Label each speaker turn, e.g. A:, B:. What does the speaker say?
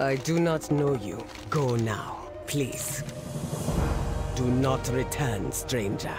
A: I do not know you. Go now, please. Do not return, stranger.